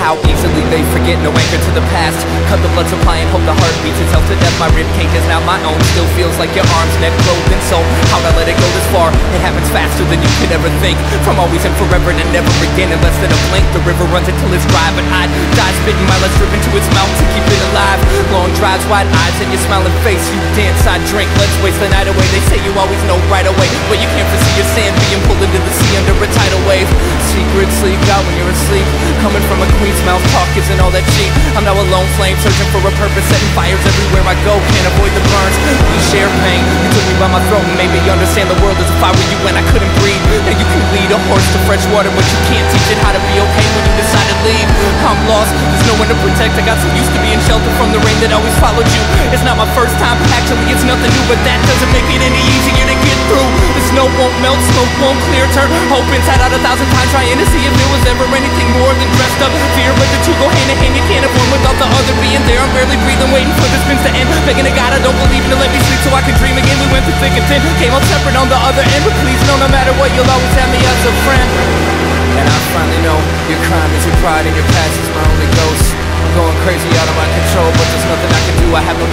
how easily they forget. No anchor to the past. Cut the blood supply and hope the heart beats. Itself to death My ribcage is now my own. Still feels like your arms, neck, clothed and soul How'd I let it go this far? It happens faster than you could ever think. From always and forever to never again. In less than a blink The river runs until it's dry. But I'd die spitting my last drip to its mouth To keep it alive. Long drives, wide eyes and your smiling face. You dance, I drink, let's waste the night away. They say you always know right away Leak out when you're asleep. Coming from a queen's mouth, talk isn't all that cheap. I'm now a lone flame, searching for a purpose Setting fires everywhere I go, can't avoid the burns. We share pain, you took me by my throat And made me understand the world as if I were you and I couldn't breathe. Now you can lead a horse to fresh water But you can't teach it how to be okay when you decide to leave. I'm lost, there's no one to protect. I got so used to being sheltered from the rain that always followed you. It's not my first time, actually it's nothing new But that doesn't make it any easier snow won't melt, smoke won't clear Turn hope inside out a thousand times Trying to see if there was ever anything more than dressed up. Fear But the two go hand in hand, you can't one without the other being there. I'm barely breathing, waiting for this spins to end. Begging to God I don't believe in to let me sleep so I can dream again. We went through thick and thin, came out separate on the other end. But please know no matter what you'll always have me as a friend. And I finally know your crime is your pride and your past is my only ghost. I'm going crazy out of my control But there's nothing I can do, I have no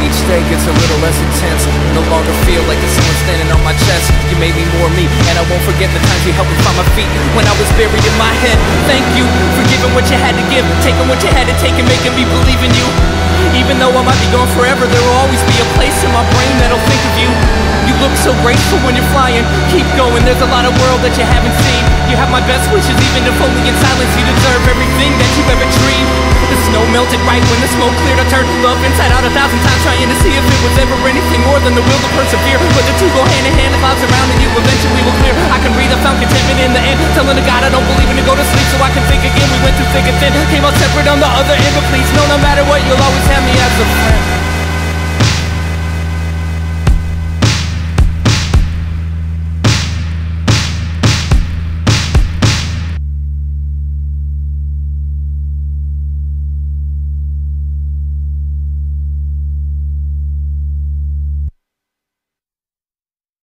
Each day gets a little less intense. No longer feel like there's someone standing on my chest. You made me more me And I won't forget the times you helped me find my feet. When I was buried in my head Thank you for giving what you had to give. Taking what you had to take and making me believe in you. Even though I might be gone forever There will always be a place in my brain that'll think of you. You look so graceful when you're flying. Keep going, there's a lot of world that you haven't seen. You have my best wishes even if only right when the smoke cleared I turned love inside out a thousand times Trying to see if it was ever anything more than the will to persevere. But the two go hand in hand, the clouds surrounding you Eventually will clear, I can breathe, I found contentment in the end Telling the God I don't believe in to go to sleep So I can think again, we went through thick and thin Came out separate on the other end But please know no matter what, you'll always have me as a friend